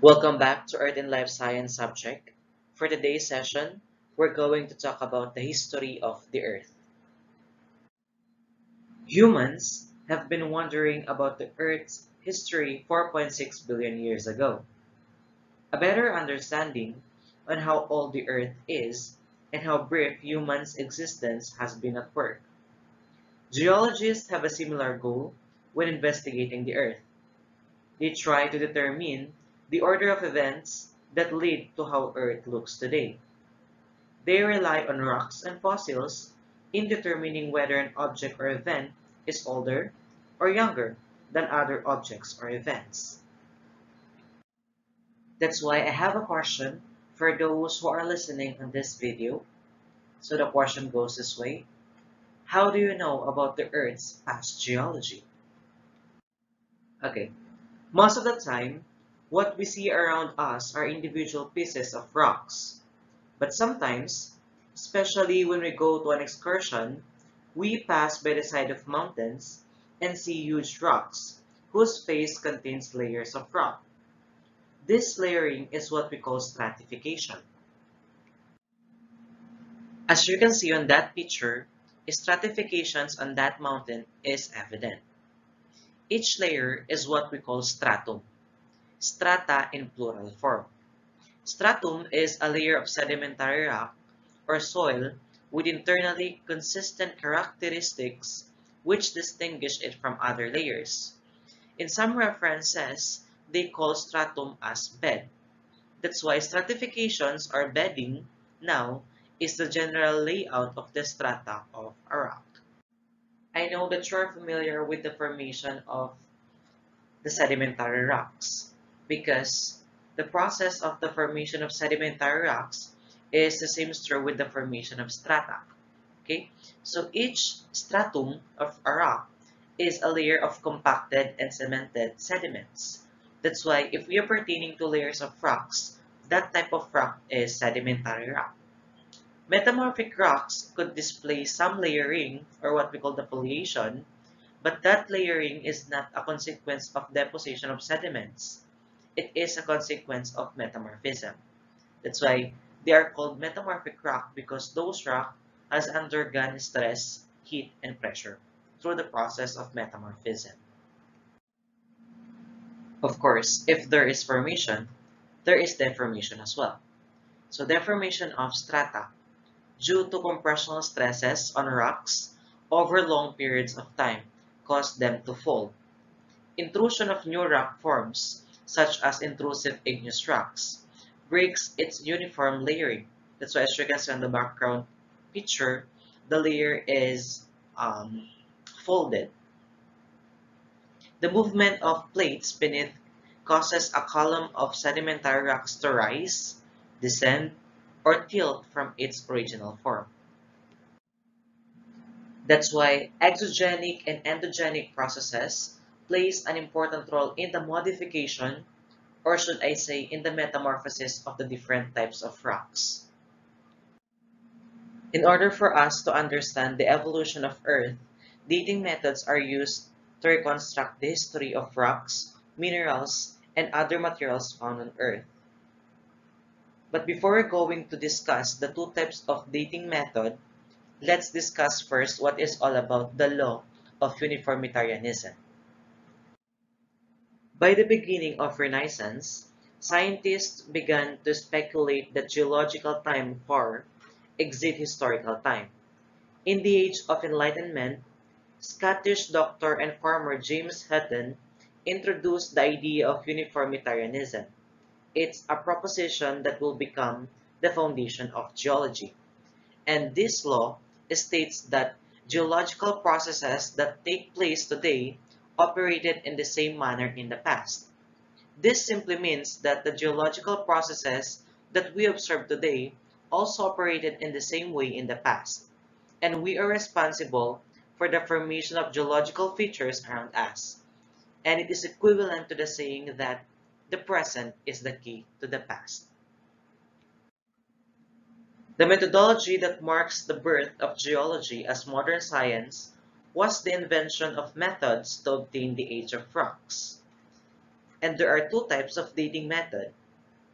Welcome back to Earth and Life Science subject. For today's session, we're going to talk about the history of the Earth. Humans have been wondering about the Earth's history 4.6 billion years ago. A better understanding on how old the Earth is and how brief humans' existence has been at work. Geologists have a similar goal when investigating the Earth. They try to determine the order of events that lead to how Earth looks today. They rely on rocks and fossils in determining whether an object or event is older or younger than other objects or events. That's why I have a question for those who are listening on this video. So the question goes this way. How do you know about the Earth's past geology? Okay, most of the time, what we see around us are individual pieces of rocks. But sometimes, especially when we go to an excursion, we pass by the side of mountains and see huge rocks whose face contains layers of rock. This layering is what we call stratification. As you can see on that picture, stratifications on that mountain is evident. Each layer is what we call stratum. Strata in plural form. Stratum is a layer of sedimentary rock or soil with internally consistent characteristics which distinguish it from other layers. In some references, they call stratum as bed. That's why stratifications or bedding now is the general layout of the strata of a rock. I know that you're familiar with the formation of the sedimentary rocks because the process of the formation of sedimentary rocks is the same story with the formation of strata. Okay, so each stratum of a rock is a layer of compacted and cemented sediments. That's why if we are pertaining to layers of rocks, that type of rock is sedimentary rock. Metamorphic rocks could display some layering, or what we call the foliation, but that layering is not a consequence of deposition of sediments. It is a consequence of metamorphism. That's why they are called metamorphic rock because those rock has undergone stress, heat, and pressure through the process of metamorphism. Of course, if there is formation, there is deformation as well. So deformation of strata due to compressional stresses on rocks over long periods of time cause them to fall. Intrusion of new rock forms, such as intrusive igneous rocks, breaks its uniform layering. That's why as you can see on the background picture, the layer is um, folded. The movement of plates beneath causes a column of sedimentary rocks to rise, descend, or tilt from its original form. That's why exogenic and endogenic processes plays an important role in the modification, or should I say, in the metamorphosis of the different types of rocks. In order for us to understand the evolution of Earth, dating methods are used to reconstruct the history of rocks, minerals, and other materials found on Earth. But before going to discuss the two types of dating method, let's discuss first what is all about the law of uniformitarianism. By the beginning of Renaissance, scientists began to speculate that geological time far exceed historical time. In the Age of Enlightenment, Scottish doctor and farmer James Hutton introduced the idea of uniformitarianism. It's a proposition that will become the foundation of geology. And this law states that geological processes that take place today operated in the same manner in the past. This simply means that the geological processes that we observe today also operated in the same way in the past, and we are responsible for the formation of geological features around us. And it is equivalent to the saying that the present is the key to the past. The methodology that marks the birth of geology as modern science was the invention of methods to obtain the age of rocks. And there are two types of dating method,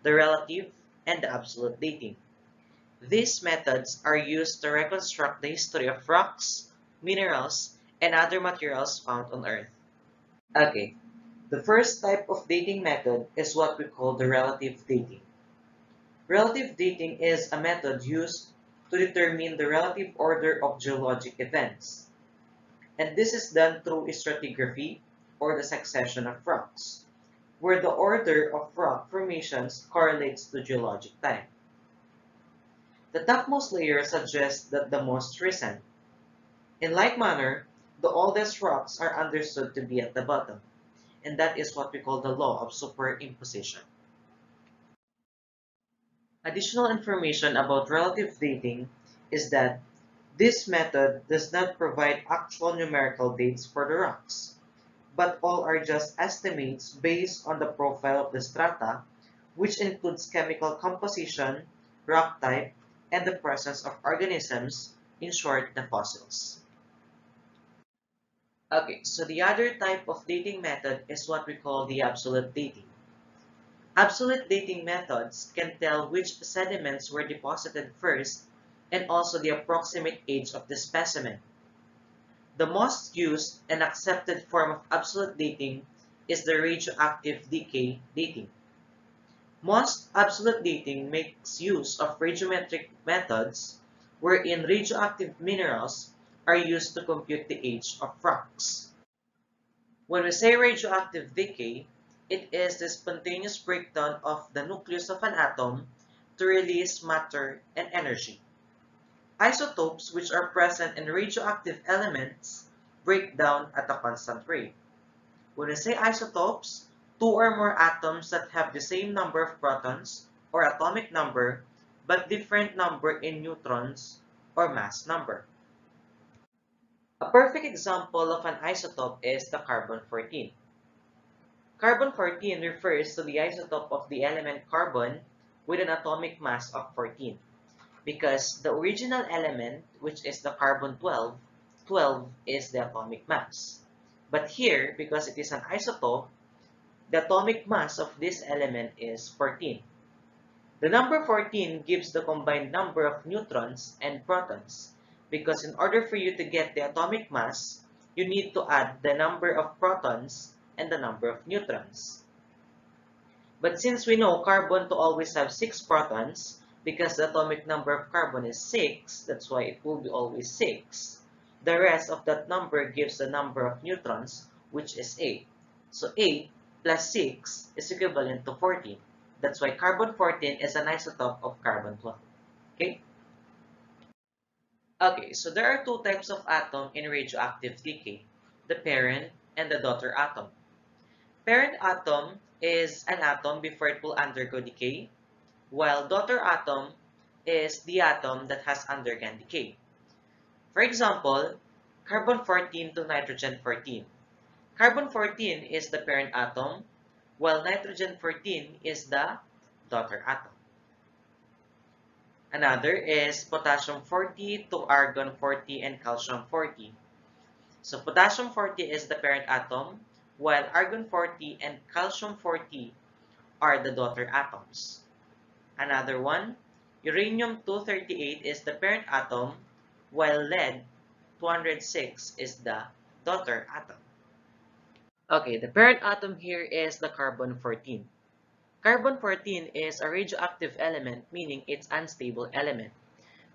the relative and the absolute dating. These methods are used to reconstruct the history of rocks, minerals, and other materials found on Earth. Okay, the first type of dating method is what we call the relative dating. Relative dating is a method used to determine the relative order of geologic events. And this is done through stratigraphy, or the succession of rocks, where the order of rock formations correlates to geologic time. The topmost layer suggests that the most recent. In like manner, the oldest rocks are understood to be at the bottom, and that is what we call the law of superimposition. Additional information about relative dating is that this method does not provide actual numerical dates for the rocks, but all are just estimates based on the profile of the strata, which includes chemical composition, rock type, and the presence of organisms, in short, the fossils. Okay, so the other type of dating method is what we call the absolute dating. Absolute dating methods can tell which sediments were deposited first and also the approximate age of the specimen. The most used and accepted form of absolute dating is the radioactive decay dating. Most absolute dating makes use of radiometric methods wherein radioactive minerals are used to compute the age of rocks. When we say radioactive decay, it is the spontaneous breakdown of the nucleus of an atom to release matter and energy. Isotopes which are present in radioactive elements break down at a constant rate. When we say isotopes, two or more atoms that have the same number of protons or atomic number but different number in neutrons or mass number. A perfect example of an isotope is the carbon-14. Carbon-14 refers to the isotope of the element carbon with an atomic mass of 14 because the original element, which is the carbon-12, 12 is the atomic mass. But here, because it is an isotope, the atomic mass of this element is 14. The number 14 gives the combined number of neutrons and protons because in order for you to get the atomic mass, you need to add the number of protons and the number of neutrons. But since we know carbon to always have 6 protons, because the atomic number of carbon is 6, that's why it will be always 6. The rest of that number gives the number of neutrons, which is 8. So 8 plus 6 is equivalent to 14. That's why carbon-14 is an isotope of carbon-12. Okay? Okay, so there are two types of atom in radioactive decay, the parent and the daughter atom. Parent atom is an atom before it will undergo decay, while daughter atom is the atom that has undergone decay. For example, carbon-14 to nitrogen-14. Carbon-14 is the parent atom, while nitrogen-14 is the daughter atom. Another is potassium-40 to argon-40 and calcium-40. So potassium-40 is the parent atom, while argon-40 and calcium-40 are the daughter atoms. Another one, uranium-238 is the parent atom, while lead-206 is the daughter atom. Okay, the parent atom here is the carbon-14. Carbon-14 is a radioactive element, meaning it's unstable element,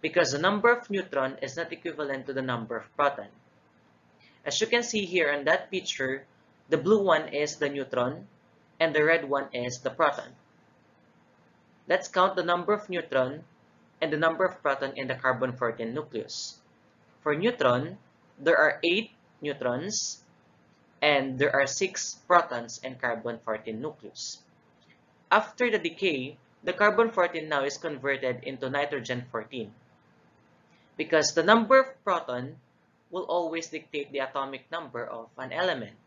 because the number of neutron is not equivalent to the number of proton. As you can see here in that picture, the blue one is the neutron, and the red one is the proton. Let's count the number of neutron and the number of proton in the carbon-14 nucleus. For neutron, there are 8 neutrons and there are 6 protons in carbon-14 nucleus. After the decay, the carbon-14 now is converted into nitrogen-14 because the number of proton will always dictate the atomic number of an element.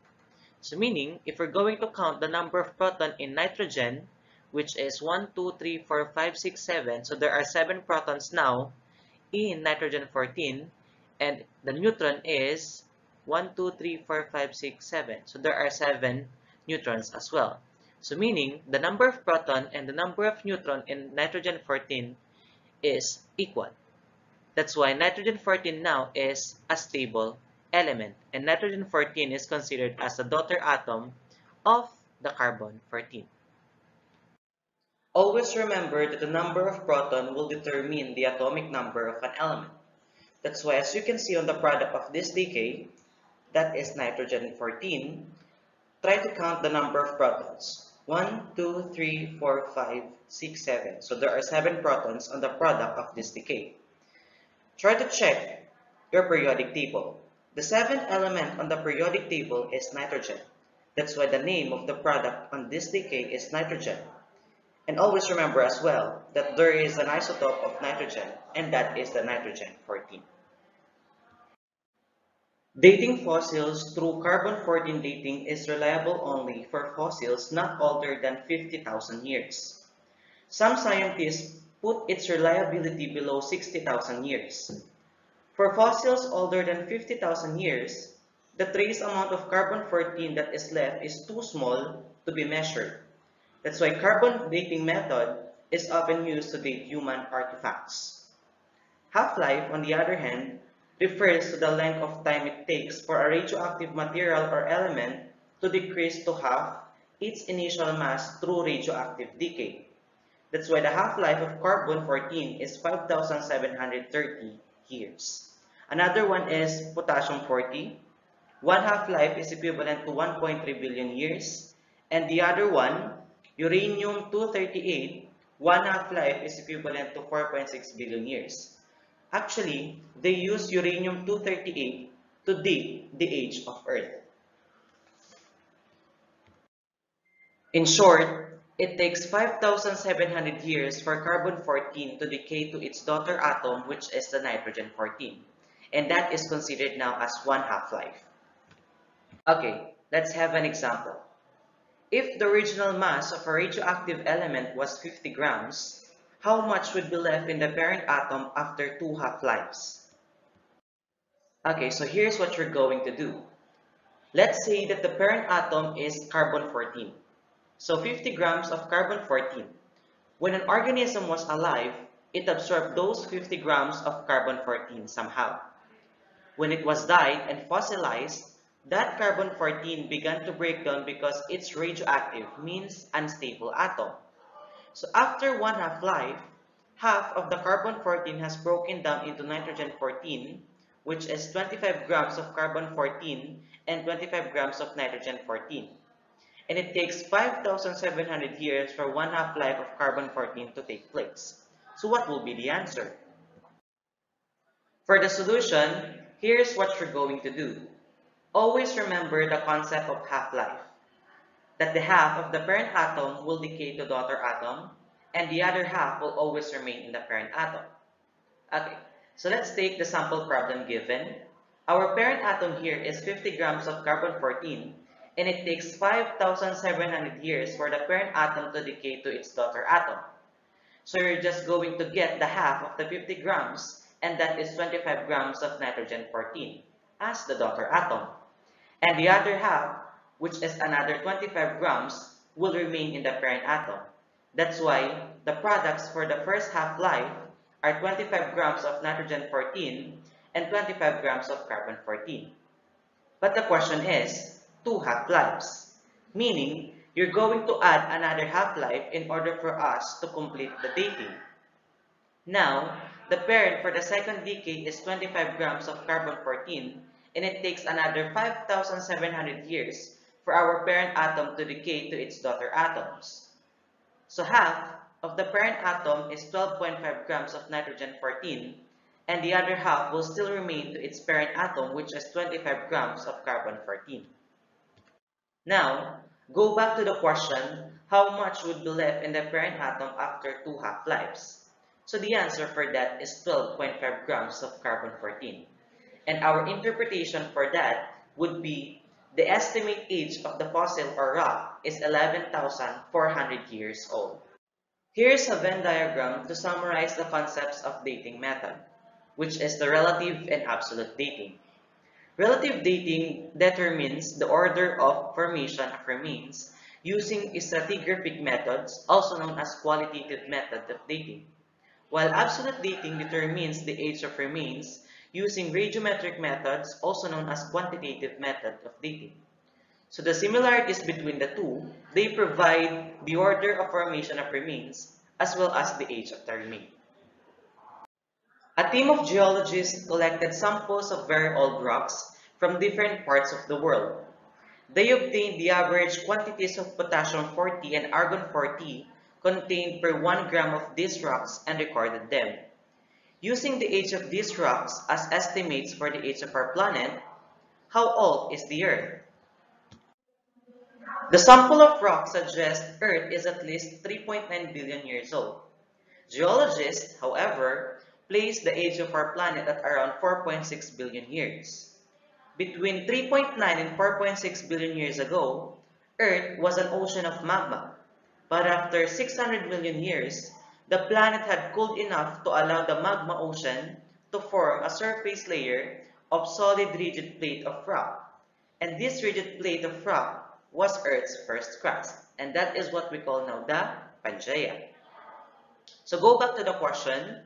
So meaning, if we're going to count the number of proton in nitrogen, which is 1, 2, 3, 4, 5, 6, 7, so there are 7 protons now in nitrogen-14, and the neutron is 1, 2, 3, 4, 5, 6, 7. So there are 7 neutrons as well. So meaning the number of proton and the number of neutron in nitrogen-14 is equal. That's why nitrogen-14 now is a stable element and nitrogen-14 is considered as the daughter atom of the carbon-14. Always remember that the number of proton will determine the atomic number of an element. That's why as you can see on the product of this decay, that is nitrogen-14, try to count the number of protons. 1, 2, 3, 4, 5, 6, 7. So there are 7 protons on the product of this decay. Try to check your periodic table. The seventh element on the periodic table is nitrogen. That's why the name of the product on this decay is nitrogen. And always remember as well that there is an isotope of nitrogen and that is the nitrogen-14. Dating fossils through carbon-14 dating is reliable only for fossils not older than 50,000 years. Some scientists put its reliability below 60,000 years. For fossils older than 50,000 years, the trace amount of carbon-14 that is left is too small to be measured. That's why carbon dating method is often used to date human artifacts. Half-life, on the other hand, refers to the length of time it takes for a radioactive material or element to decrease to half its initial mass through radioactive decay. That's why the half-life of carbon-14 is 5,730 years. Another one is potassium-40. One half-life is equivalent to 1.3 billion years. And the other one, uranium-238, one half-life is equivalent to 4.6 billion years. Actually, they use uranium-238 to date the age of Earth. In short, it takes 5,700 years for carbon-14 to decay to its daughter atom which is the nitrogen-14. And that is considered now as one half-life. Okay, let's have an example. If the original mass of a radioactive element was 50 grams, how much would be left in the parent atom after two half-lives? Okay, so here's what you're going to do. Let's say that the parent atom is carbon-14. So 50 grams of carbon-14. When an organism was alive, it absorbed those 50 grams of carbon-14 somehow. When it was died and fossilized, that carbon-14 began to break down because it's radioactive, means unstable atom. So after one half-life, half of the carbon-14 has broken down into nitrogen-14, which is 25 grams of carbon-14 and 25 grams of nitrogen-14. And it takes 5,700 years for one half-life of carbon-14 to take place. So what will be the answer? For the solution, here's what you're going to do. Always remember the concept of half-life that the half of the parent atom will decay to daughter atom and the other half will always remain in the parent atom. Okay, so let's take the sample problem given. Our parent atom here is 50 grams of carbon-14 and it takes 5,700 years for the parent atom to decay to its daughter atom. So you're just going to get the half of the 50 grams and that is 25 grams of nitrogen-14 as the daughter atom. And the other half which is another 25 grams, will remain in the parent atom. That's why the products for the first half-life are 25 grams of nitrogen-14 and 25 grams of carbon-14. But the question is, two half-lives, meaning you're going to add another half-life in order for us to complete the dating. Now, the parent for the second decay is 25 grams of carbon-14 and it takes another 5,700 years for our parent atom to decay to its daughter atoms. So half of the parent atom is 12.5 grams of nitrogen-14 and the other half will still remain to its parent atom which is 25 grams of carbon-14. Now, go back to the question, how much would be left in the parent atom after two half-lives? So the answer for that is 12.5 grams of carbon-14. And our interpretation for that would be the estimate age of the fossil or rock is 11,400 years old. Here's a Venn diagram to summarize the concepts of dating method, which is the relative and absolute dating. Relative dating determines the order of formation of remains using stratigraphic methods, also known as qualitative method of dating, while absolute dating determines the age of remains using radiometric methods, also known as quantitative method of dating. So the similarities between the two, they provide the order of formation of remains as well as the age of the remain. A team of geologists collected samples of very old rocks from different parts of the world. They obtained the average quantities of potassium-40 and argon-40 contained per 1 gram of these rocks and recorded them. Using the age of these rocks as estimates for the age of our planet, how old is the Earth? The sample of rocks suggests Earth is at least 3.9 billion years old. Geologists, however, place the age of our planet at around 4.6 billion years. Between 3.9 and 4.6 billion years ago, Earth was an ocean of magma. But after 600 million years, the planet had cooled enough to allow the magma ocean to form a surface layer of solid rigid plate of rock. And this rigid plate of rock was Earth's first crust. And that is what we call now the Pangaea. So go back to the question,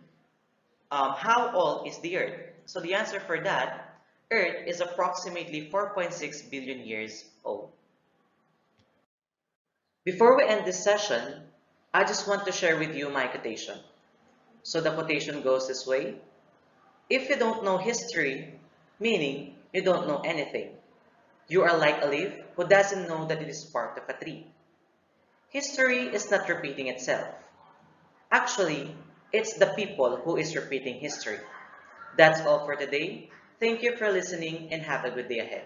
um, how old is the Earth? So the answer for that, Earth is approximately 4.6 billion years old. Before we end this session, I just want to share with you my quotation. So the quotation goes this way. If you don't know history, meaning you don't know anything, you are like a leaf who doesn't know that it is part of a tree. History is not repeating itself. Actually, it's the people who is repeating history. That's all for today. Thank you for listening and have a good day ahead.